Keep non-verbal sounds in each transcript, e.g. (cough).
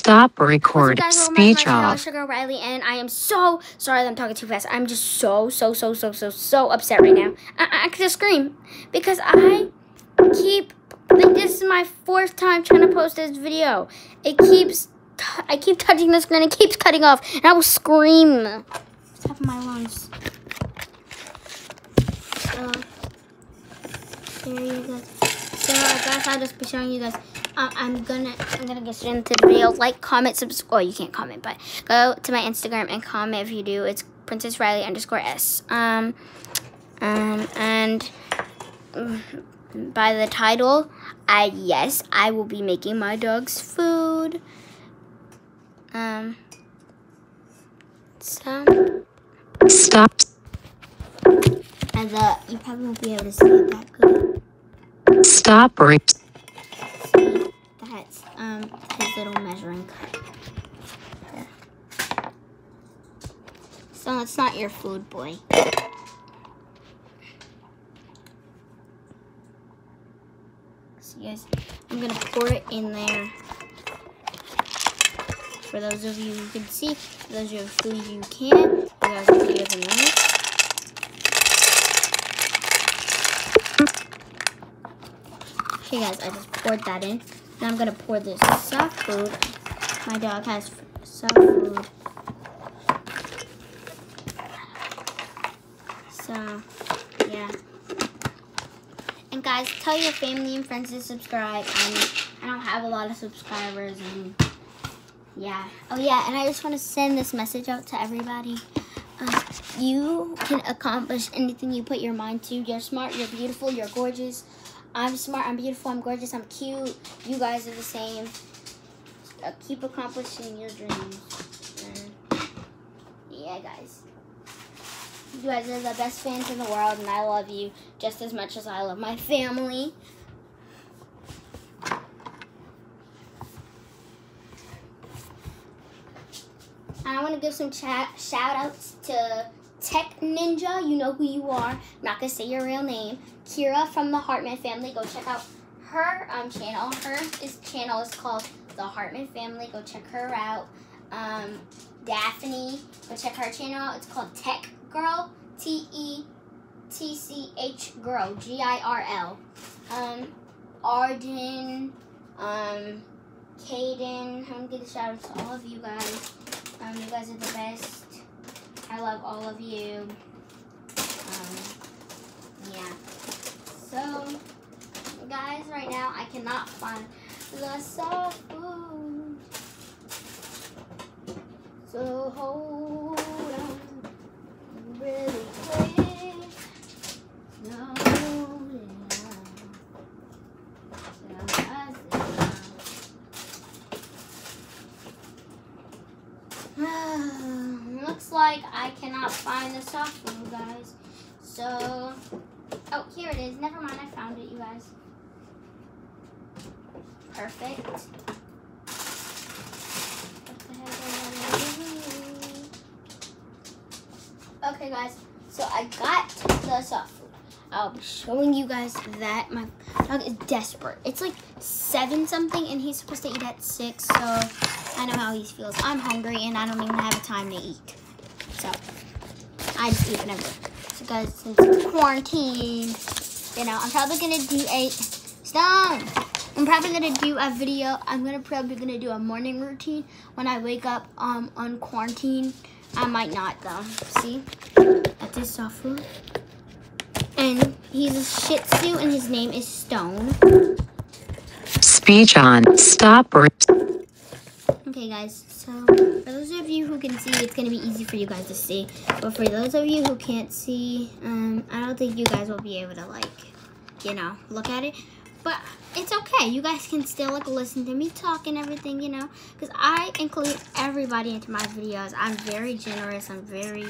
Stop record guys? Speech my off. Sugar Riley, and I am so sorry that I'm talking too fast. I'm just so, so, so, so, so, so upset right now. I, I could just scream because I keep like this is my fourth time trying to post this video. It keeps, I keep touching the screen. It keeps cutting off, and I will scream. Top of my lungs. Uh, so there you go. So I guess I'll just be showing you guys. Uh, I'm gonna I'm gonna get straight into the video. Like, comment, subscribe. Well, you can't comment, but go to my Instagram and comment if you do. It's Princess Riley underscore S. Um, um, and mm, by the title, I yes, I will be making my dog's food. Um. So Stop. and the you probably won't be able to see it that good. Stop. See, that's um his little measuring cup. So it's not your food, boy. So guys, I'm gonna pour it in there. For those of you who can see, for those of you who can't, you guys it in a minute. Okay guys, I just poured that in. Now I'm gonna pour this soft food. My dog has soft food. So, yeah. And guys, tell your family and friends to subscribe. And I don't have a lot of subscribers and yeah. Oh yeah, and I just want to send this message out to everybody. Uh, you can accomplish anything you put your mind to. You're smart, you're beautiful, you're gorgeous. I'm smart, I'm beautiful, I'm gorgeous, I'm cute. You guys are the same. Uh, keep accomplishing your dreams. Yeah, guys. You guys are the best fans in the world, and I love you just as much as I love my family. I want to give some chat shout outs to Tech Ninja. You know who you are. I'm not going to say your real name. Kira from the Hartman family. Go check out her um, channel. Her is, channel is called The Hartman Family. Go check her out. Um, Daphne. Go check her channel. It's called Tech Girl. T E T C H Girl. G I R L. Um, Arden. Um, Caden. I'm to give a shout out to all of you guys. Um, you guys are the best. I love all of you. Um. So, guys, right now I cannot find the soft food. So hold on really quick. No, Looks like I cannot find the soft food, guys. So, oh, here it is. Never mind, I Perfect. Okay, guys. So I got the soft food. I'll be showing you guys that my dog is desperate. It's like seven something, and he's supposed to eat at six. So I know how he feels. I'm hungry, and I don't even have a time to eat. So I just eat whenever. So guys, since quarantine, you know, I'm probably gonna do a stop. I'm probably gonna do a video. I'm gonna probably gonna do a morning routine when I wake up um on quarantine. I might not though. See, that's his soft food. And he's a Shih Tzu, and his name is Stone. speech on. Stop. Okay, guys. So for those of you who can see, it's gonna be easy for you guys to see. But for those of you who can't see, um, I don't think you guys will be able to like, you know, look at it. But it's okay. You guys can still like listen to me talk and everything, you know, because I include everybody into my videos. I'm very generous. I'm very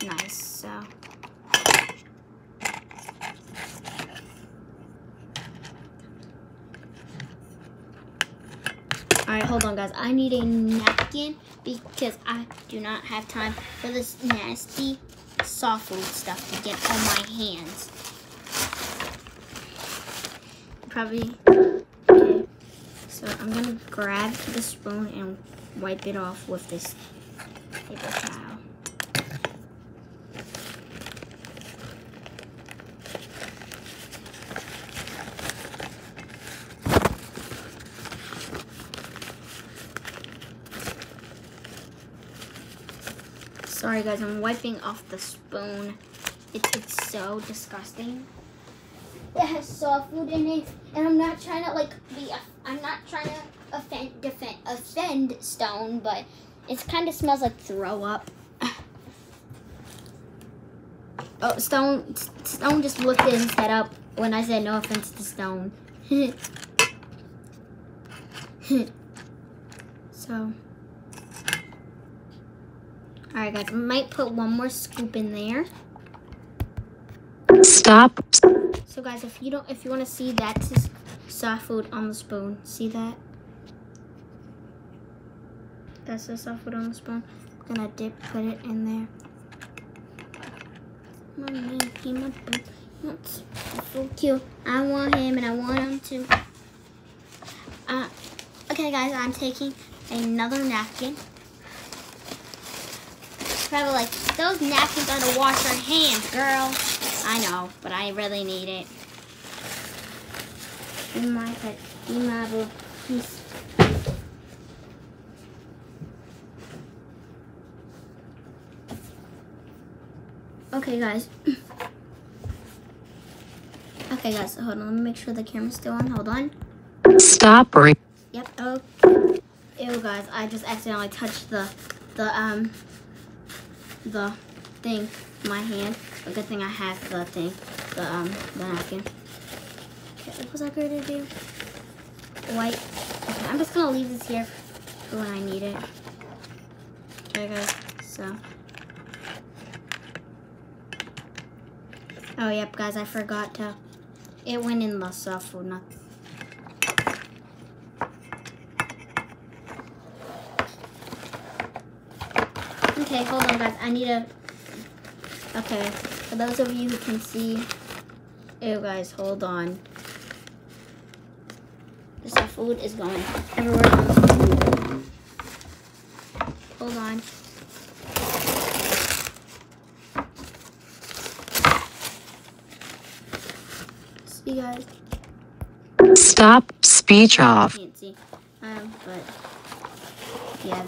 nice. So. All right, hold on, guys. I need a napkin because I do not have time for this nasty soft food stuff to get on my hands. Probably. Okay. So I'm gonna grab the spoon and wipe it off with this paper towel. Sorry guys, I'm wiping off the spoon. It, it's so disgusting. It has soft food in it, and I'm not trying to like be. I'm not trying to offend, defend, offend Stone, but it kind of smells like throw up. (coughs) Oh, Stone, Stone just lifted his head up when I said no offense to Stone. (laughs) so. Alright guys, I might put one more scoop in there. Stop. So guys, if you don't, if you want to see that soft food on the spoon. See that? That's the soft food on the spoon. I'm gonna dip, put it in there. My man, he my. That's so cute. I want him and I want him to. Uh, okay guys, I'm taking another napkin. Probably like, those napkins are to wash our hands, girl. I know, but I really need it. In my head, in my boo. He's Okay, guys. (coughs) okay, guys, so hold on. Let me make sure the camera's still on. Hold on. Stop. Yep. Okay. Ew, guys, I just accidentally touched the, the, um, the thing my hand. A good thing I have the thing, the, um, the napkin. Okay, what was I going to do? White. Okay, I'm just going to leave this here for when I need it. Okay, guys, so. Oh, yep, guys, I forgot to. It went in the soft food, not. Okay, hold on, guys. I need a. Okay, for those of you who can see. Ew, guys, hold on. The soft food is going everywhere. Hold on. See, guys. Stop. Speech off. can't see. Um, but yeah,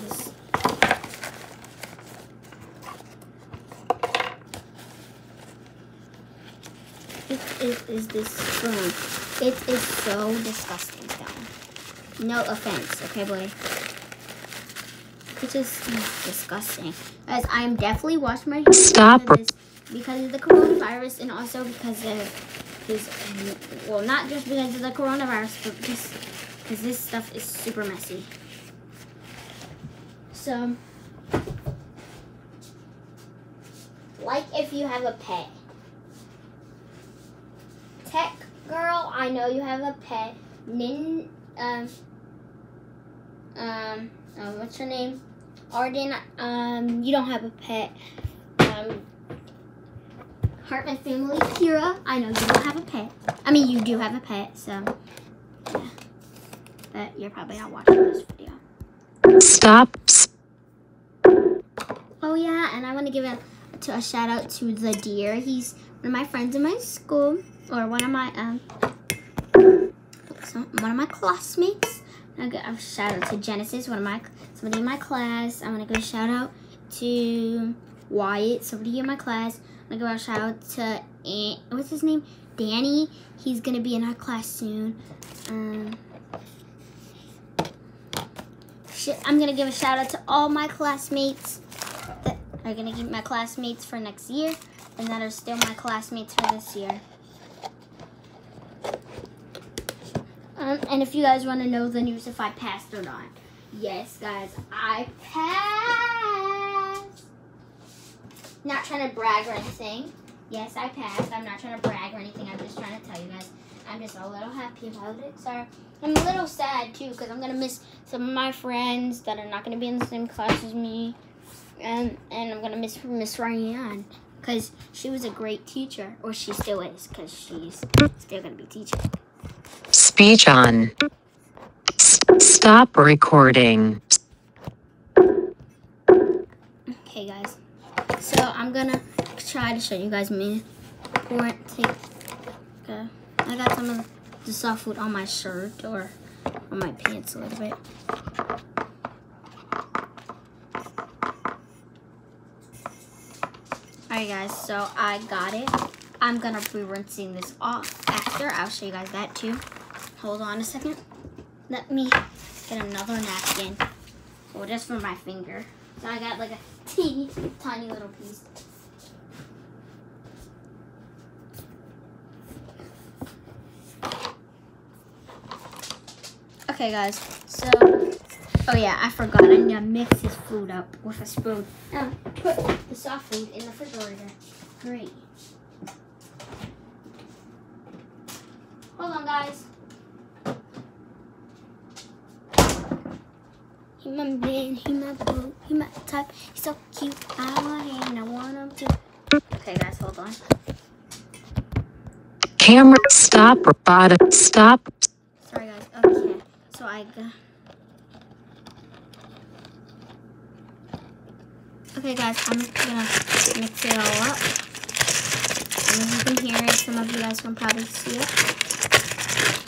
it is this spoon. It is so disgusting, Stone. No offense, okay, boy? It's just disgusting. Guys, I am definitely washing my hands Stop. because, because of the coronavirus and also because of this, well, not just because of the coronavirus, but just because this stuff is super messy. So, like if you have a pet. Tech girl, I know you have a pet. Nin, um, um, uh, what's her name? Arden, um, you don't have a pet. Um, Hartman family, Kira, I know you don't have a pet. I mean, you do have a pet, so yeah. But you're probably not watching this video. Stop. Oh yeah, and I want to give a, to a shout out to the deer. He's one of my friends in my school, or one of my um, one of my classmates. I got a shout out to Genesis, one of my somebody in my class. I want to give a shout out to Wyatt, somebody in my class. I'm gonna give a shout out to Aunt, what's his name? Danny. He's gonna be in our class soon. Um, I'm gonna give a shout out to all my classmates that are gonna keep my classmates for next year and that are still my classmates for this year. Um, and if you guys want to know the news if I passed or not. Yes, guys, I passed. Not trying to brag or anything. Yes, I passed. I'm not trying to brag or anything. I'm just trying to tell you guys. I'm just a little happy about it. Sorry. I'm a little sad too because I'm going to miss some of my friends that are not going to be in the same class as me. And, and I'm going to miss Miss Ryan because she was a great teacher. Or she still is because she's still going to be teaching. Speech on. S- Stop recording. Okay, guys. So I'm gonna try to show you guys me pour. I got some of the soft food on my shirt or on my pants a little bit. Alright guys, so I got it. I'm gonna be rinsing this off after. I'll show you guys that too. Hold on a second. Let me get another napkin. Well, just for my finger. So I got like a teeny tiny little piece. Okay guys, so, oh yeah, I forgot. I need to mix his food up with a spoon. Now, put the soft food in the refrigerator. Great. Hold on guys. He my man, he my boo, he my type. He's so cute. I want him, I want him to. Okay, guys, hold on. Camera stop or bottom stop Sorry, guys. Okay, so I got. Okay, guys, I'm gonna mix it all up. Some of you can hear it, some of you guys can probably see it.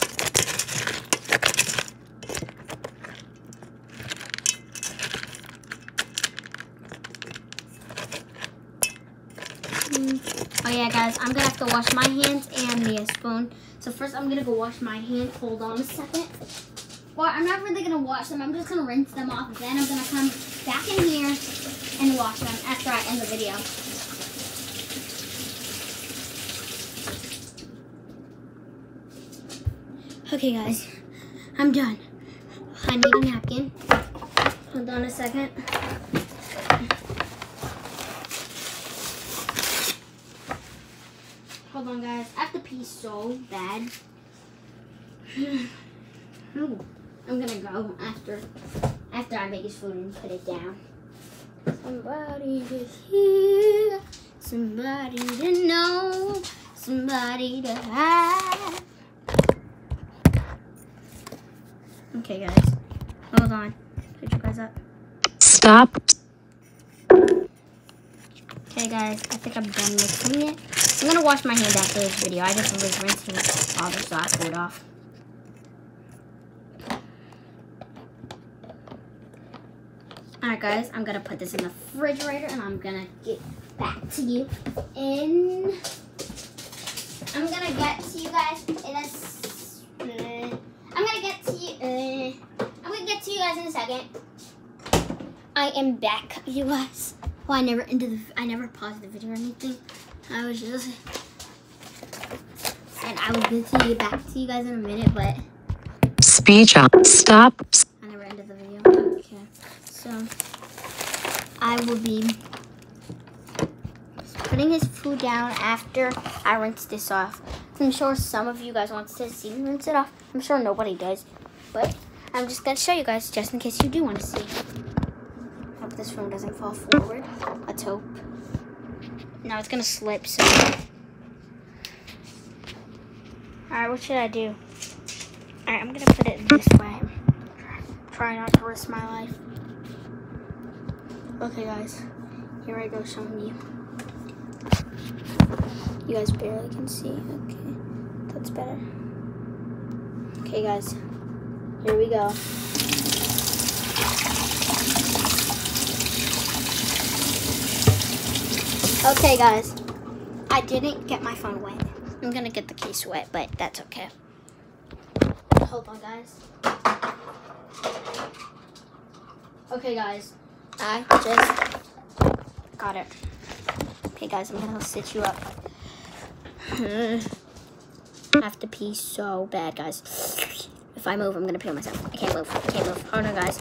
Oh yeah, guys, I'm gonna have to wash my hands and the spoon. So first, I'm gonna go wash my hands. Hold on a second. Well, I'm not really gonna wash them. I'm just gonna rinse them off. Then I'm gonna come back in here and wash them after I end the video. Okay, guys, I'm done. I need a napkin. Hold on a second. Hold on, guys. I have to pee so bad. (sighs) I'm gonna go after after I make his food and put it down. Somebody to hear, somebody to know, somebody to have. Okay, guys. Hold on. Put you guys up. stop Okay, guys. I think I'm done mixing it. I'm gonna wash my hands after this video. I just was rinsing all the soft food off. Alright guys, I'm gonna put this in the refrigerator and I'm gonna get back to you in I'm gonna get to you guys in a I'm gonna get to you uh, I'm gonna get to you guys in a second. I am back, you guys. Well, I never ended the I never paused the video or anything. I was just and I to you back to you guys in a minute, but speech on stop I never ended the video. Okay. So I will be putting his food down after I rinse this off. I'm sure some of you guys want to see me rinse it off. I'm sure nobody does. But I'm just gonna show you guys just in case you do want to see. This phone doesn't fall forward. Let's hope. No, it's gonna slip, so Alright, what should I do? Alright, I'm gonna put it this way. Try not to risk my life. Okay, guys. Here I go showing you. You guys barely can see. Okay, that's better. Okay, guys. Here we go. Okay, guys. I didn't get my phone wet. I'm gonna get the case wet, but that's okay. Hold on, guys. Okay, guys. I just got it. Okay, guys, I'm gonna sit you up. (sighs) I have to pee so bad, guys. If I move, I'm gonna pee on myself. I can't move. I can't move. Oh, Hold on, guys.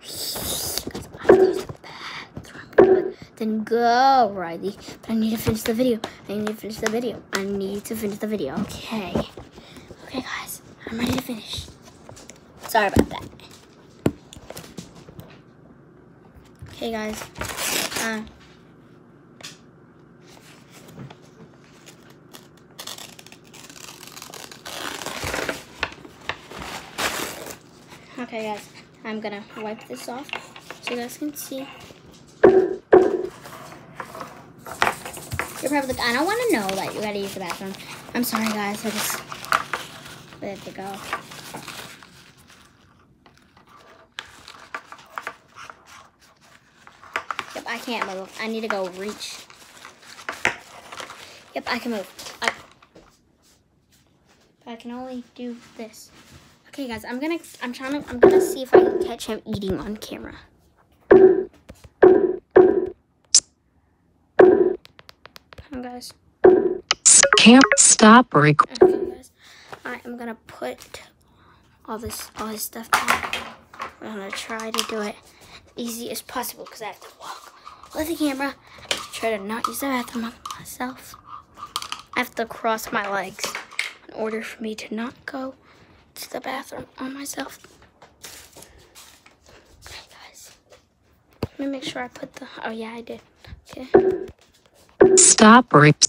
Guys, I gotta go to the bathroom. Then go, Riley. But I need to finish the video. I need to finish the video. I need to finish the video. Okay. Okay, guys. I'm ready to finish. Sorry about that. Okay, guys. Uh, Okay, guys, I'm gonna wipe this off so you guys can see. I don't want to know that you gotta use the bathroom. I'm sorry, guys. I just let it go. Yep, I can't move. I need to go reach. Yep, I can move. I, I can only do this. Okay, guys, I'm gonna, I'm trying to, I'm gonna see if I can catch him eating on camera. Come on, guys. Can't stop rec- Okay, guys. Alright, I'm gonna put all this, all his stuff down. I'm gonna try to do it easy as possible because I have to walk with the camera. Try to not use the bathroom on myself. I have to cross my legs in order for me to not go to the bathroom on myself. Okay, guys. Let me make sure I put the. Oh yeah, I did. Okay, stop guys.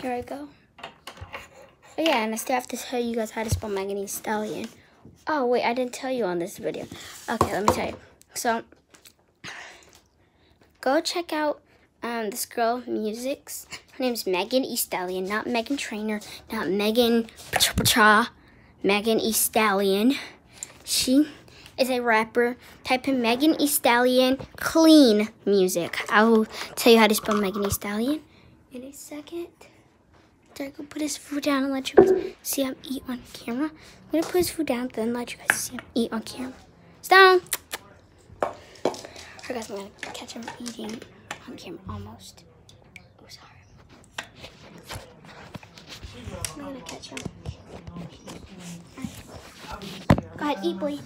Here I go. Oh yeah, and I still have to tell you guys how to spell Megan Thee Stallion. Oh wait, I didn't tell you on this video. Okay, let me tell you. So go check out um, this girl Music's. Her name's Megan E Stallion, not Meghan Trainor, not Megan Cha, Megan E Stallion. She is a rapper. Type in Megan E Stallion clean music. I will tell you how to spell Megan E Stallion in a second. Derek will put his food down and let you guys see him eat on camera. I'm gonna put his food down, then let you guys see him eat on camera. Down. Alright guys, I'm gonna catch him eating on camera almost. Oh sorry. I'm gonna catch him. Go ahead, eat, boy.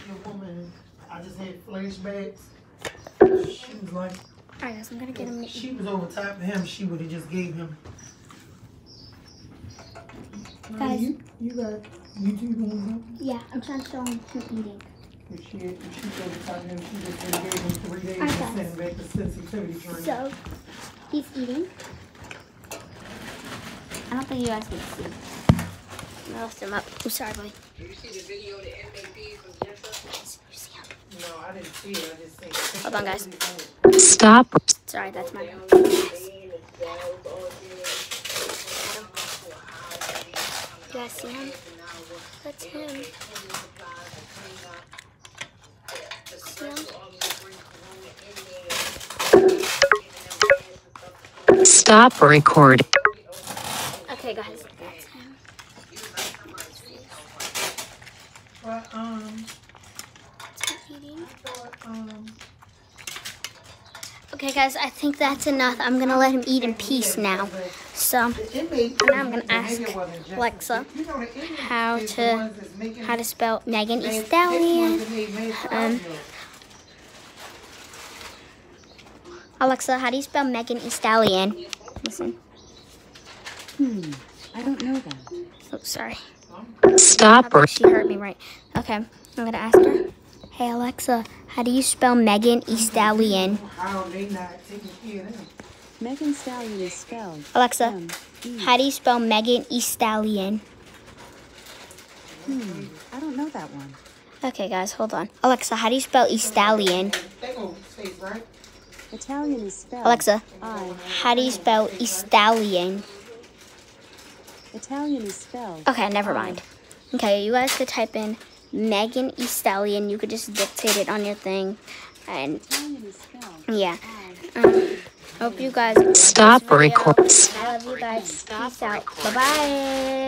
I just had flashbacks. She was like, Alright guys, I'm gonna get him to if eat. she was over top of him, she would have just gave him. Guys. you, you got YouTube on something? Yeah, I'm trying to show him him eating. If she, if she was over top of him, she just gave him three days I and got sent him back to sensitivity training. So, he's eating. I don't think you guys can see. I left him up. I'm sorry, boy. You see the video of the MAP from Jessa? Yes, you see him. No, I didn't see it. I just think. Hold on, guys. stop Sorry, that's my. You guys see him? That's him. See him? stop recording Okay, guys, that's him. But, um, Is he eating? but, Okay, guys, I think that's enough. I'm gonna let him eat in peace now. So. Now I'm gonna ask maybe it Alexa you know, the inmates how to- ones that's making how to spell Megan mass- E Stallion. ones that made mass Um. Alexa, how do you spell Megan E Stallion? Listen. Hmm, I don't know that. Oh, sorry. Stop her. she heard me right. Okay, I'm gonna ask her. Hey Alexa, how do you spell Megan E Stallion? How they not taking care of? Megan Stallion is spelled Alexa, M E. how do you spell Megan E Stallion? Hmm, I don't know that one. Okay, guys, hold on. Alexa, how do you spell E Stallion? They gonna right. Italian is spelled Alexa, I. how do you spell Stallion? Italian is spelled. Okay, never mind. Okay, you guys could type in Megan E Stallion. You could just dictate it on your thing, and Italian is spelled yeah. I. Um, hope you guys Stop video. record- I love you guys. Peace out. Bye bye.